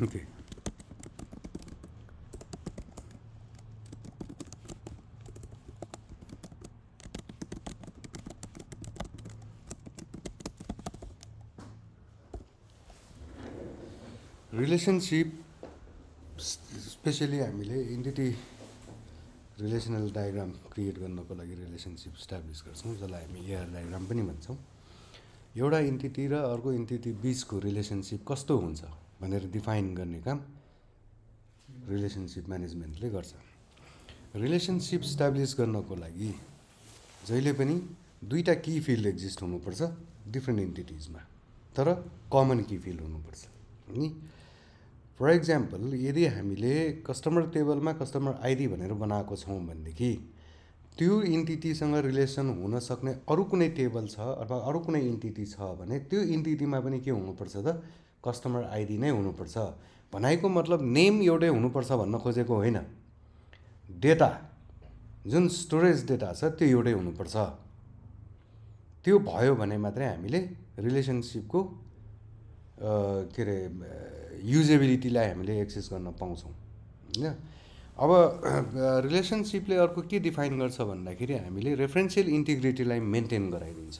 Okay relationship specially हामीले entity relational diagram create गर्नको लागि रिलेसनसिप इस्टाब्लिस गर्छौँ जसलाई हामी एआर डायग्राम पनि भन्छौँ। एउटा इन्टिटी र अर्को इन्टिटी बिचको रिलेसनसिप कस्तो हुन्छ? भनेर डिफाइन गर्ने काम रिलेसनसिप म्यानेजमेन्टले गर्छ। रिलेसनसिप इस्टाब्लिस गर्नको लागि जहिले पनि दुईवटा कि फिल्ड एक्जिस्ट हुनुपर्छ डिफ्रेन्ट इन्टिटिजमा तर कमन कि फिल्ड हुनुपर्छ। नि फर इक्जाम्पल यदि हामीले कस्टमर टेबलमा कस्टमर आइडी भनेर बनाएको छौँ भनेदेखि त्यो इन्टिटीसँग रिलेसन हुन सक्ने अरू कुनै टेबल छ अथवा अरू कुनै इन्टिटी छ भने त्यो इन्टिटीमा पनि के हुनुपर्छ त? कस्टमर आइडी नै हुनुपर्छ। भनाइको मतलब नेम एउटै हुनुपर्छ भन्न खोजेको होइन। डेटा जुन स्टोरेज डेटा छ त्यो एउटै हुनुपर्छ। त्यो भयो भने मात्रै हामीले रिलेसनसिपको के अरे युजेबिलिटीलाई हामीले एक्सेस गर्न पाउँछौँ। होइन? अब रिलेसनसिपले अर्को के डिफाइन गर्छ भन्दाखेरि हामीले रेफरेन्सियल इन्टिग्रिटीलाई मेन्टेन गराइदिन्छ।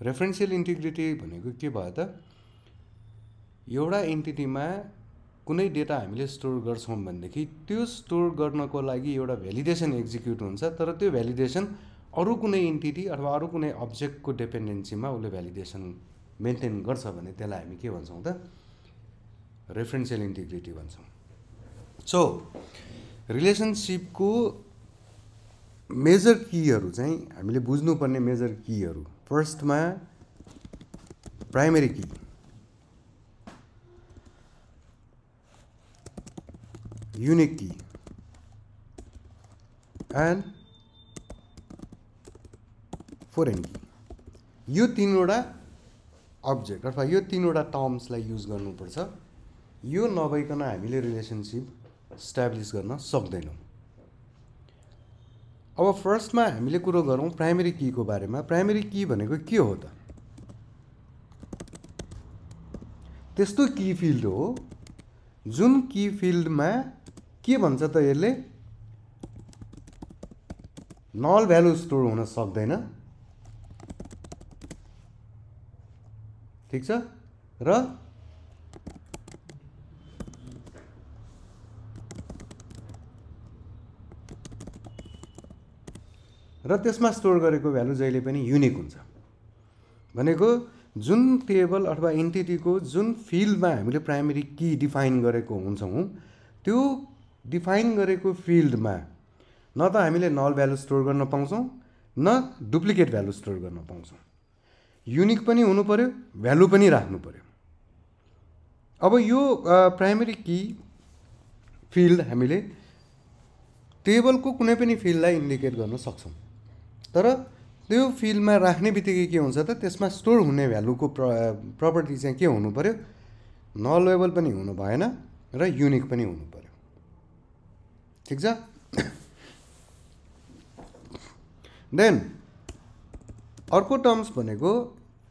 रेफरेन्सियल इन्टिग्रिटी भनेको के भयो त? एउटा इन्टिटीमा कुनै डेटा हामीले स्टोर गर्छौँ भनेदेखि त्यो स्टोर गर्नको लागि एउटा भ्यालिडेसन एक्जिक्युट हुन्छ तर त्यो भ्यालिडेसन अरू कुनै इन्टिटी अथवा अरू कुनै अब्जेक्टको डिपेन्डेन्सीमा उसले भ्यालिडेसन मेन्टेन गर्छ भने त्यसलाई हामी के भन्छौँ त? रेफरेन्सियल इन्टिग्रिटी भन्छौँ। सो रिलेसनसिपको मेजर किहरू चाहिँ हामीले बुझ्नुपर्ने मेजर किहरू फर्स्टमा primary key unique key and foreign key यो तिनवटा अब्जेक्ट अथवा यो तिनवटा टर्म्सलाई युज गर्नुपर्छ। यो नभइकन हामीले रिलेसनसिप इस्टाब्लिस गर्न सक्दैनौँ। अब फर्स्टमा हामीले कुरो गरौँ प्राइमेरी कीको बारेमा। प्राइमेरी की भनेको के हो त? त्यस्तो की फिल्ड हो जुन की फिल्डमा के भन्छ त यसले? नल भ्यालु स्टोर हुन सक्दैन। ठिक छ? र र त्यसमा स्टोर गरेको भ्यालु जहिले पनि युनिक हुन्छ। भनेको जुन टेबल अथवा इन्टिटीको जुन फिल्डमा हामीले प्राइमेरी की डिफाइन गरेको हुन्छौँ त्यो डिफाइन गरेको फिल्डमा न त हामीले नल भ्यालु स्टोर गर्न पाउँछौँ न डुप्लिकेट भ्यालु स्टोर गर्न पाउँछौँ। युनिक पनि हुनु पऱ्यो भ्यालु पनि राख्नु पऱ्यो अब यो प्राइमेरी की फिल्ड हामीले टेबलको कुनै पनि फिल्डलाई इन्डिकेट गर्न सक्छौँ। तर त्यो फिल्डमा राख्ने बित्तिकै के हुन्छ त त्यसमा स्टोर हुने भ्यालुको प्र प्रपर्टी चाहिँ के हुनु पऱ्यो नलेबल पनि हुनु भएन र युनिक पनि हुनु पऱ्यो ठिक छ देन अर्को टर्म्स भनेको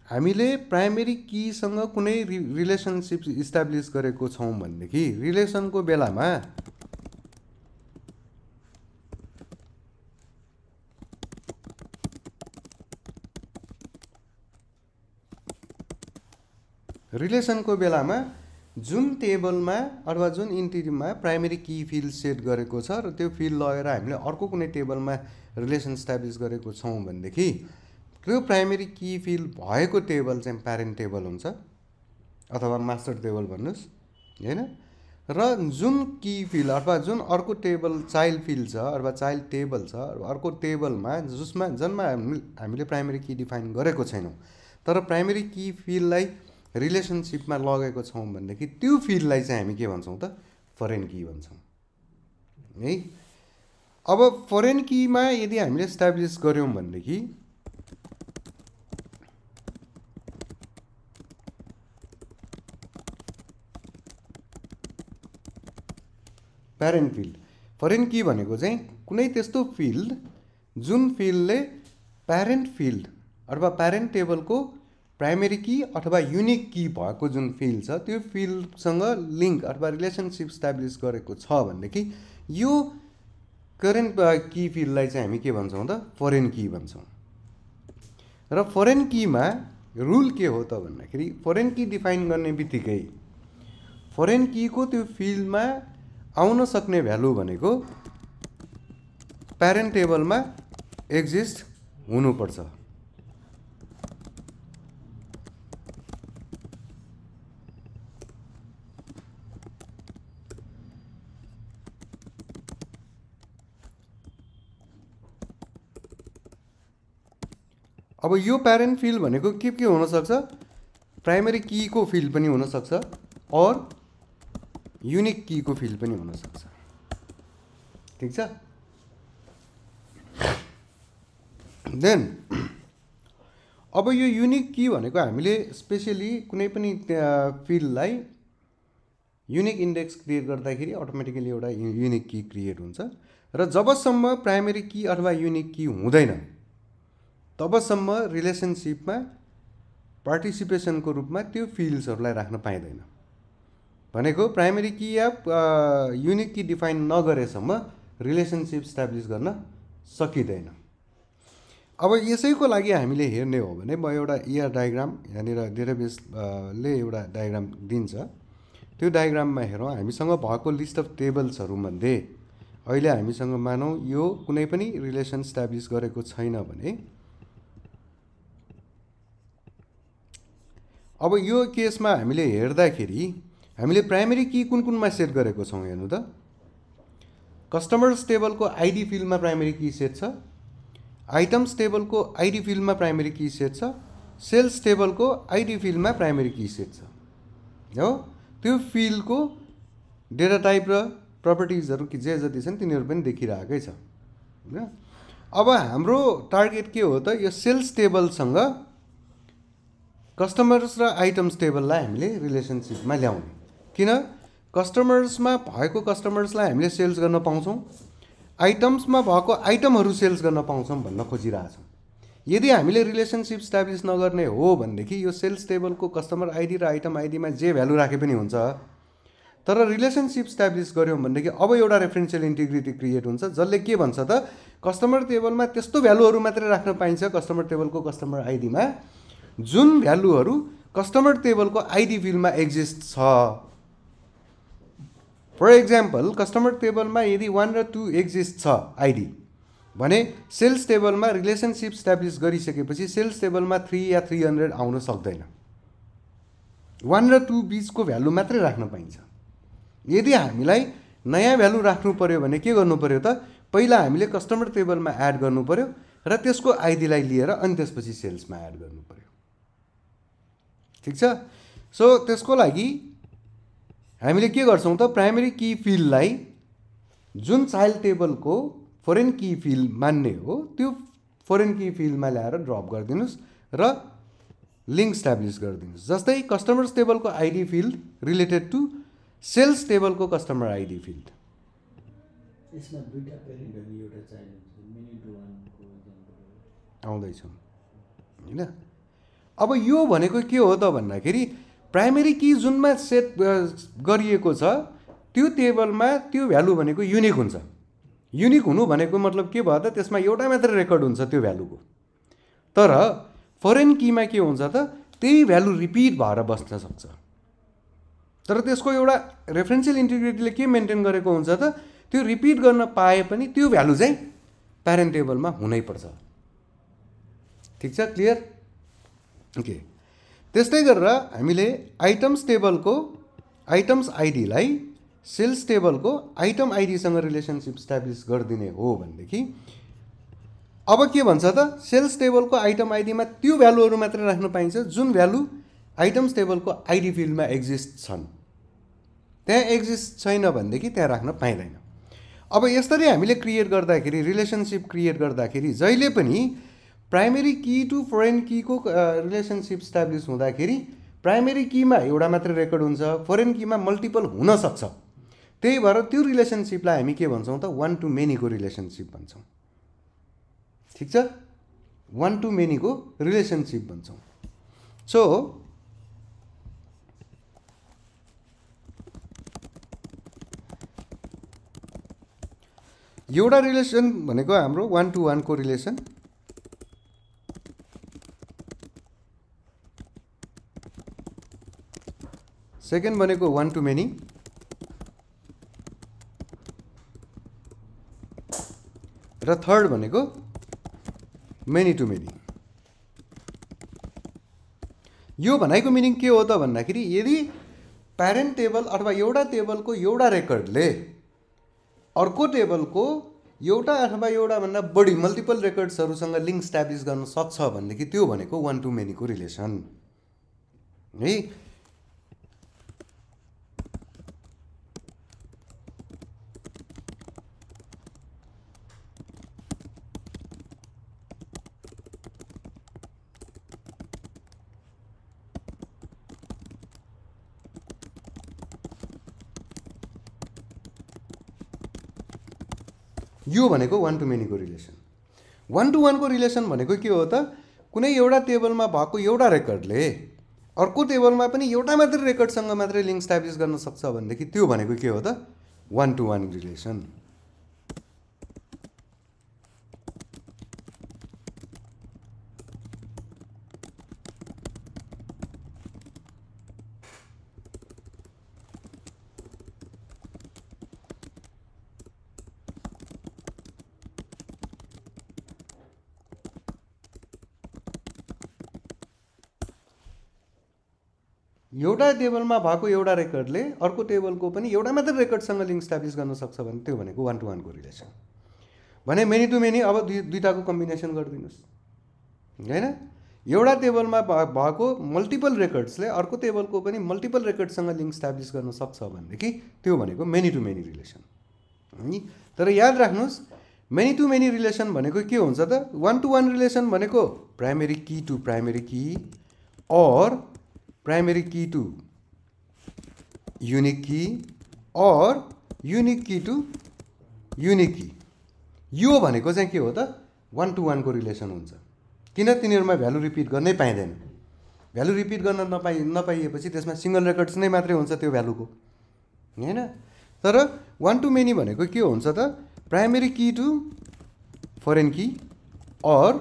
हामीले प्राइमेरी कीसँग कुनै रि रिलेसनसिप इस्टाब्लिस गरेको छौँ भनेदेखि रिलेसनको बेलामा रिलेसनको बेलामा जुन टेबलमा अथवा जुन इन्टिटीमा प्राइमेरी की फिल्ड सेट गरेको छ र त्यो फिल्ड लगेर हामीले अर्को कुनै टेबलमा रिलेसन इस्टाब्लिस गरेको छौँ भनेदेखि त्यो प्राइमेरी की फिल्ड भएको टेबल चाहिँ प्यारेन्ट टेबल हुन्छ अथवा मास्टर टेबल भन्नुहोस् होइन? र जुन की फिल्ड अथवा जुन अर्को टेबल चाइल्ड फिल्ड छ अथवा चाइल्ड टेबल छ अर्को टेबलमा जसमा जसमा हामीले प्राइमेरी की डिफाइन गरेको छैनौँ तर प्राइमेरी की फिल्डलाई रिलेसनसिपमा लगेको छौँ भनेदेखि त्यो फिल्डलाई चाहिँ हामी के भन्छौँ त फरेन की भन्छौँ। है? अब फरेन कीमा यदि हामीले इस्टाब्लिस गऱ्यौँ भनेदेखि प्यारेन्ट फिल्ड फरेन की भनेको चाहिँ कुनै त्यस्तो फिल्ड जुन फिल्डले प्यारेन्ट फिल्ड अथवा प्यारेन्ट टेबलको प्राइमेरी की अथवा युनिक की भएको जुन फिल्ड छ त्यो फिल्डसँग लिङ्क अथवा रिलेसनसिप इस्टाब्लिस गरेको छ भनेदेखि यो करेन्ट की फिल्डलाई चाहिँ हामी के भन्छौँ त? फरेन की भन्छौँ। र फरेन कीमा रुल के हो त भन्दाखेरि फरेन की डिफाइन गर्ने बित्तिकै फरेन कीको त्यो फिल्डमा आउन सक्ने भ्यालु भनेको प्यारेन्ट टेबलमा एक्जिस्ट हुनुपर्छ। अब यो प्यारेन्ट फिल्ड भनेको के के हुनसक्छ? प्राइमेरी कीको फिल्ड पनि हुनसक्छ अर युनिक कीको फिल्ड पनि हुनसक्छ। ठिक छ? देन अब यो युनिक की भनेको हामीले स्पेसली कुनै पनि फिल्डलाई युनिक इन्डेक्स क्रिएट गर्दाखेरि अटोमेटिकली एउटा युनिक की क्रिएट हुन्छ। र जबसम्म प्राइमेरी की अथवा युनिक की हुँदैन तबसम्म रिलेसनसिपमा पार्टिसिपेसनको रूपमा त्यो फिल्ड्सहरूलाई राख्न पाइँदैन। भनेको प्राइमेरी की या युनिक की डिफाइन नगरेसम्म रिलेसनसिप इस्टाब्लिस गर्न सकिँदैन। अब यसैको लागि हामीले हेर्ने हो भने म एउटा इयर डायग्राम यहाँनिर डेटाबेसले एउटा डायग्राम दिन्छ। त्यो डायग्राममा हेरौँ हामीसँग भएको लिस्ट अफ टेबल्सहरूमध्ये अहिले हामीसँग मानौँ यो कुनै पनि रिलेसन इस्टाब्लिस गरेको छैन भने अब यो केसमा हामीले हेर्दाखेरि हामीले प्राइमेरी की कुन कुनमा सेट गरेको छौँ हेर्नु त? कस्टमर्स टेबलको आइडी फिल्डमा प्राइमेरी की सेट छ आइटम्स टेबलको आइडी फिल्डमा प्राइमेरी की सेट छ सेल्स टेबलको आइडी फिल्डमा प्राइमेरी की सेट छ। हो? त्यो फिल्डको डेटा टाइप र प्रपर्टिजहरू जे जति छन् तिनीहरू पनि देखिरहेकै छ। होइन? अब हाम्रो टार्गेट के हो त? यो सेल्स टेबलसँग कस्टमर्स र आइटम्स टेबललाई हामीले रिलेसनसिपमा ल्याउने। किन? कस्टमर्समा भएको कस्टमर्सलाई हामीले सेल्स गर्न पाउँछौँ। आइटम्समा भएको आइटमहरू सेल्स गर्न पाउँछौँ भन्न खोजिरहेछौँ। यदि हामीले रिलेसनसिप स्ट्याब्लिस नगर्ने हो भनेदेखि यो सेल्स टेबलको कस्टमर आइडी र आइटम आइडीमा जे भ्यालु राखे पनि हुन्छ। तर रिलेसनसिप स्ट्याब्लिस गऱ्यौँ भनेदेखि अब एउटा रेफरेन्सियल इन्टिग्रिटी क्रिएट हुन्छ जसले के भन्छ त कस्टमर टेबलमा त्यस्तो भ्यालुहरू मात्रै राख्न पाइन्छ कस्टमर टेबलको कस्टमर आइडीमा जुन भ्यालुहरू कस्टमर टेबलको आइडी फिल्डमा एक्जिस्ट छ। फर इक्जाम्पल कस्टमर टेबलमा यदि वान र टू एक्जिस्ट छ आइडी भने सेल्स टेबलमा रिलेसनसिप स्ट्याब्लिस गरिसकेपछि सेल्स टेबलमा थ्री या थ्री हन्ड्रेड आउन सक्दैन। वान र टू बिचको भ्यालु मात्रै राख्न पाइन्छ। यदि हामीलाई नयाँ भ्यालु राख्नु पऱ्यो भने के गर्नु पऱ्यो त पहिला हामीले कस्टमर टेबलमा एड गर्नु पऱ्यो र त्यसको आइडीलाई लिएर अनि त्यसपछि सेल्समा एड गर्नु पऱ्यो ठिक छ? सो त्यसको लागि हामीले के गर्छौँ त? प्राइमेरी की फिल्डलाई जुन चाइल्ड टेबलको फोरेन की फिल्ड मान्ने हो त्यो फोरेन की फिल्डमा ल्याएर ड्रप गरिदिनुहोस् र लिङ्क स्ट्याब्लिस गरिदिनुहोस्। जस्तै customers टेबलको ID field related to sales टेबलको customer ID field आउँदैछौँ। होइन? अब यो भनेको के हो त भन्दाखेरि प्राइमेरी की जुनमा सेट गरिएको छ त्यो टेबलमा त्यो भ्यालु भनेको युनिक हुन्छ। युनिक हुनु भनेको मतलब के भयो त त्यसमा एउटा मात्रै रेकर्ड हुन्छ त्यो भ्यालुको तर फरेन किमा के हुन्छ त त्यही भ्यालु रिपिट भएर बस्न सक्छ। तर त्यसको एउटा रेफरेन्सियल इन्टिग्रिटीले के मेन्टेन गरेको हुन्छ त त्यो रिपिट गर्न पाए पनि त्यो भ्यालु चाहिँ प्यारेन्ट टेबलमा हुनैपर्छ ठिक छ? Clear okay. त्यस्तै गरेर हामीले आइटम्स टेबलको आइटम्स आइडीलाई सेल्स टेबलको आइटम आइडीसँग रिलेसनसिप इस्टाब्लिस गरिदिने हो भनेदेखि अब के भन्छ त सेल्स टेबलको आइटम आइडीमा त्यो भ्यालुहरू मात्रै राख्न पाइन्छ जुन भ्यालु आइटम्स टेबलको आइडी फिल्डमा एक्जिस्ट छन्। त्यहाँ एक्जिस्ट छैन भनेदेखि त्यहाँ राख्न पाइँदैन। अब यसरी हामीले क्रिएट गर्दाखेरि रिलेसनसिप क्रिएट गर्दाखेरि जहिले पनि प्राइमेरी की टु फोरेन कीको रिलेसनसिप इस्टाब्लिस हुँदाखेरि प्राइमेरी किमा एउटा मात्रै रेकर्ड हुन्छ फोरेन किमा मल्टिपल हुनसक्छ त्यही भएर त्यो रिलेसनसिपलाई हामी के भन्छौँ त? वान टु मेनीको रिलेसनसिप भन्छौँ। ठिक छ? वान टु मेनीको रिलेसनसिप भन्छौँ। सो एउटा रिलेसन भनेको हाम्रो वान टु वानको रिलेसन सेकेन्ड भनेको वान टु मेनी र थर्ड भनेको मेनी टु मेनी यो भनाइको मिनिङ के हो त भन्दाखेरि यदि प्यारेन्ट टेबल अथवा एउटा टेबलको एउटा रेकर्डले अर्को टेबलको एउटा अथवा एउटाभन्दा बढी मल्टिपल रेकर्ड्सहरूसँग लिङ्क स्ट्याब्लिस गर्न सक्छ भनेदेखि त्यो भनेको वान टु मेनीको रिलेसन है? यो भनेको वान टु मेनीको रिलेसन वान टु वानको रिलेसन भनेको के हो त? कुनै एउटा टेबलमा भएको एउटा रेकर्डले अर्को टेबलमा पनि एउटा मात्रै रेकर्डसँग मात्रै लिङ्क स्ट्याब्लिस गर्न सक्छ भनेदेखि त्यो भनेको के हो त? वान टु वान रिलेसन एउटा टेबलमा भएको एउटा रेकर्डले अर्को टेबलको पनि एउटा मात्रै रेकर्डसँग लिङ्क स्ट्याब्लिस गर्न सक्छ भने त्यो भनेको वान टु वानको रिलेसन भने मेनी टु मेनी अब दुई दुइटाको कम्बिनेसन गरिदिनुहोस्। होइन? एउटा टेबलमा भएको मल्टिपल रेकर्ड्सले अर्को टेबलको पनि मल्टिपल रेकर्डसँग लिङ्क स्ट्याब्लिस गर्न सक्छ भनेदेखि त्यो भनेको मेनी टु मेनी रिलेसन है तर याद राख्नुहोस् मेनी टु मेनी रिलेसन भनेको के हुन्छ त? वान टु वान रिलेसन भनेको primary key to primary key or primary key to unique key or unique key to unique key. यो भनेको चाहिँ के हो त? वान टु वानको रिलेसन हुन्छ। किन तिनीहरूमा भ्यालु रिपिट गर्नै पाइँदैन? भ्यालु रिपिट गर्न नपाइ नपाइएपछि त्यसमा सिङ्गल रेकर्ड्स नै मात्रै हुन्छ त्यो भ्यालुको होइन? तर वान टु मेनी भनेको के हुन्छ त? Primary key to foreign key or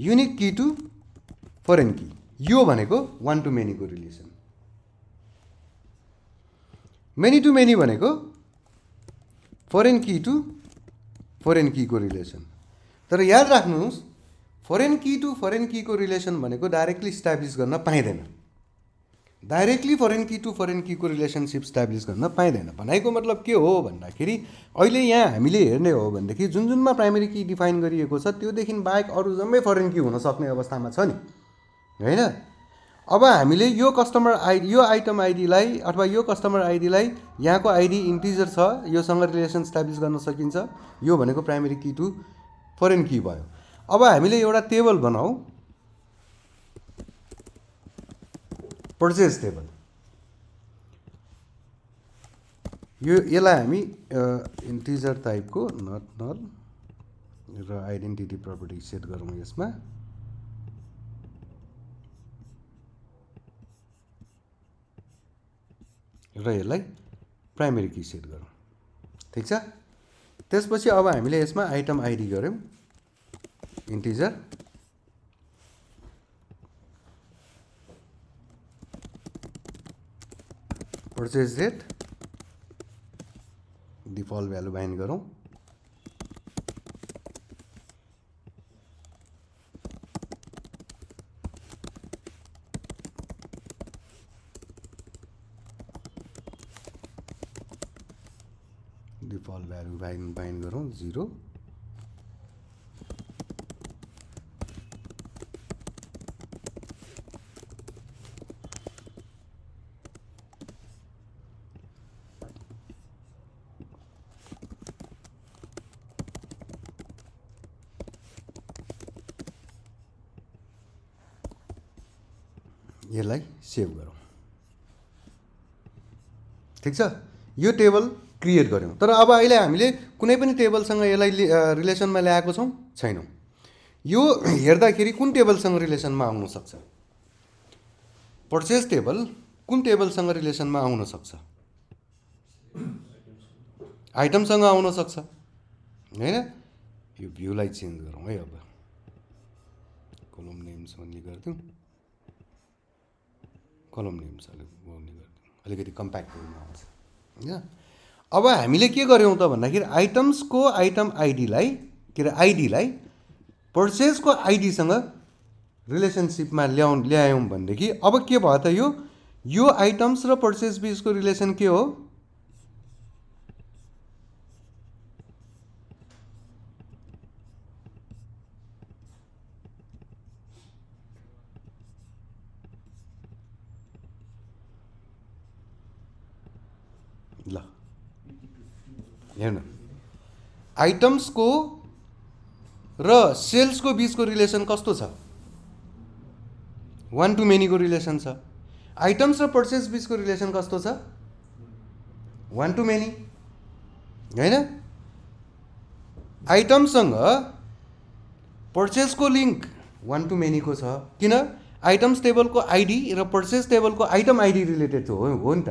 unique key to foreign key यो भनेको वान टु मेनीको रिलेसन मेनी टु मेनी भनेको फरेन की टु फरेन कीको रिलेसन तर याद राख्नुहोस् फरेन की टु फरेन कीको रिलेसन भनेको डाइरेक्टली इस्टाब्लिस गर्न पाइँदैन। Directly foreign key to foreign कीको relationship establish गर्न पाइँदैन। भनाइको मतलब के हो भन्दाखेरि अहिले यहाँ हामीले हेर्ने हो भनेदेखि जुन जुनमा प्राइमेरी की डिफाइन गरिएको छ त्योदेखि बाहेक अरू जम्मै फरेन की हुन सक्ने अवस्थामा छ नि। होइन? अब हामीले यो कस्टमर आइडी यो आइटम आइडीलाई अथवा यो कस्टमर आइडीलाई यहाँको आइडी इन्टिजर छ योसँग रिलेसन स्ट्याब्लिस गर्न सकिन्छ। यो भनेको primary key to foreign key भयो। अब हामीले एउटा टेबल बनाऊ। पर्चेस टेबल यो यसलाई हामी इन्टिजर टाइपको नट नल र आइडेन्टिटी प्रपर्टी सेट गरौँ यसमा। र यसलाई प्राइमेरी की सेट गरौँ। ठिक छ? त्यसपछि अब हमें इसमें आइटम आइडी गऱ्यौँ। Integer purchase date default value bind गरौँ। डिफल्ट भ्यालु बाइन्ड बाइन्ड गरौँ जिरो। यसलाई सेभ गरौँ। ठिक छ? यो टेबल क्रिएट गऱ्यौँ। तर अब अहिले हामीले कुनै पनि टेबलसँग यसलाई रिलेसनमा ल्याएको छौँ? छैनौँ। यो हेर्दाखेरि कुन टेबलसँग रिलेसनमा आउन सक्छ? पर्चेस टेबल कुन टेबलसँग रिलेसनमा आउन सक्छ? आइटमसँग आउन सक्छ। होइन? यो भ्यूलाई चेन्ज गरौँ है अब। कलम नेम्स भन्ने गरिदिउँ कलम नेम्स अलिक अलिकति कम्प्याक्ट आउँछ। होइन? अब हामीले के गर्यौँ त भन्दाखेरि आइटम्सको आइटम आइडीलाई के अरे आइडीलाई पर्चेसको आइडीसँग रिलेसनसिपमा ल्याउ ल्यायौँ भनेदेखि अब के भयो त यो यो आइटम्स र पर्चेस बिचको रिलेसन के हो? हेर्नु। आइटम्सको र सेल्सको बिचको रिलेसन कस्तो छ? वान टु मेनीको रिलेसन छ। आइटम्स र पर्चेस बिचको रिलेसन कस्तो छ? वान टु मेनी होइन? आइटमसँग पर्चेसको लिङ्क वान टु मेनीको छ। किन? आइटम्स टेबलको आइडी र पर्चेस टेबलको आइटम आइडी रिलेटेड हो हो नि त।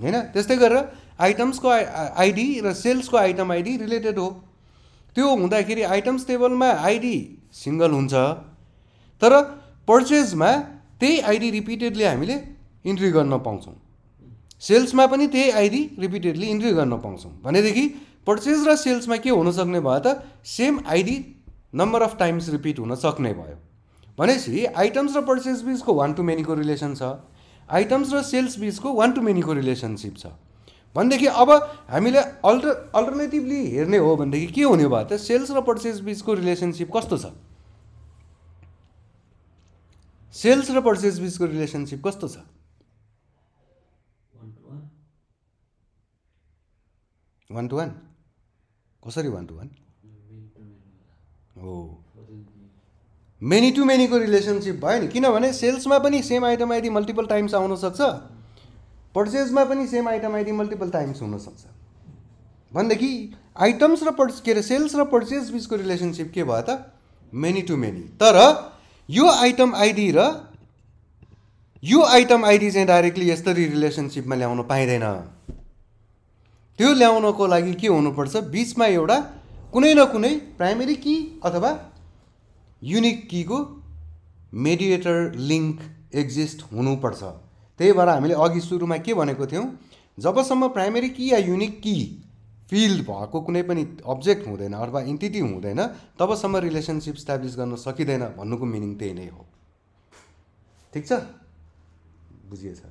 होइन? त्यस्तै गरेर आइटम्सको आइडी र सेल्सको आइटम आइडी रिलेटेड हो। त्यो हुँदाखेरि आइटम्स टेबलमा आइडी सिङ्गल हुन्छ। तर पर्चेजमा त्यही आइडी रिपिटेडली हामीले इन्ट्री गर्न पाउँछौँ। सेल्समा पनि त्यही आइडी रिपिटेडली इन्ट्री गर्न पाउँछौँ। भनेदेखि पर्चेज र सेल्समा के हुनसक्ने भयो त same ID number of times repeat हुन सक्ने भयो। भनेपछि आइटम्स र पर्चेज बिचको वान टु मेनीको रिलेसन छ। आइटम्स र सेल्स बिचको वान टु मेनीको रिलेसनसिप छ। भनेदेखि अब हामीले अल्टर अल्टरनेटिभली हेर्ने हो भनेदेखि के हुने भयो त? सेल्स र पर्चेस बिचको रिलेसनसिप कस्तो छ? सेल्स र पर्चेस बिचको रिलेसनसिप कस्तो छ? वान टु वान कसरी वान टु वान हो मेनी टु मेनीको रिलेसनसिप भयो नि। किनभने सेल्समा पनि same item ID multiple times आउन सक्छ। पर्चेजमा पनि same item ID multiple times हुनसक्छ भनेदेखि आइटम्स र पर्च के अरे सेल्स र पर्चेज बिचको रिलेसनसिप के भयो त मेनी टु मेनी तर यो आइटम आइडी र यो आइटम आइडी चाहिँ डाइरेक्टली यसरी रिलेसनसिपमा ल्याउन पाइँदैन। त्यो ल्याउनको लागि के हुनुपर्छ? बिचमा एउटा कुनै न कुनै प्राइमेरी की अथवा युनिक कीको मेडिएटर लिङ्क एक्जिस्ट हुनुपर्छ। त्यही भएर हामीले अघि सुरुमा के भनेको थियौँ जबसम्म प्राइमेरी की या युनिक की फिल्ड भएको कुनै पनि अब्जेक्ट हुँदैन अथवा इन्टिटी हुँदैन तबसम्म रिलेसनसिप इस्टाब्लिस गर्न सकिँदैन भन्नुको मिनिङ त्यही नै हो। ठिक छ? बुझिएछ।